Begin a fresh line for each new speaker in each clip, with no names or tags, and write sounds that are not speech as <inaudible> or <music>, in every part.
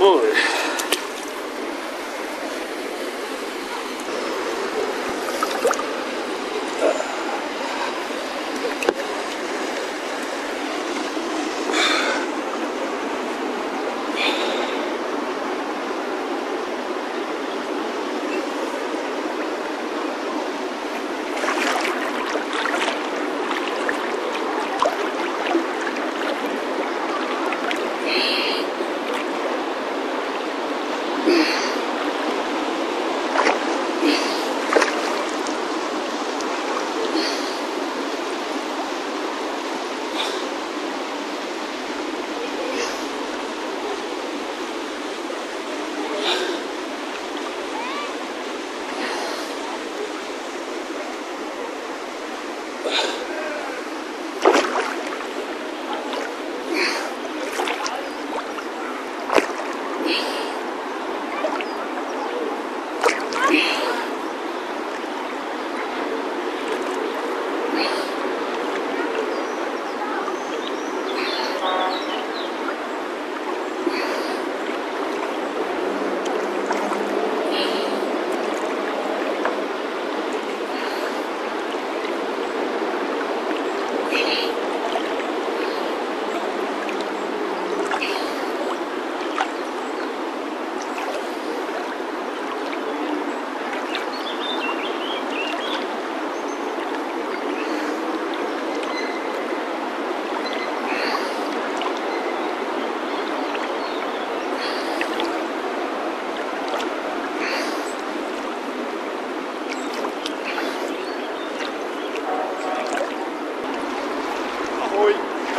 Oh,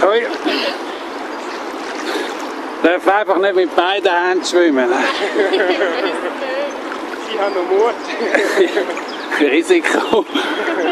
Hoi. Darf einfach nicht mit beiden Händen schwimmen.
Sie <laughs> haben noch <laughs> Mut.
Risiko. <laughs>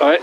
Hoi.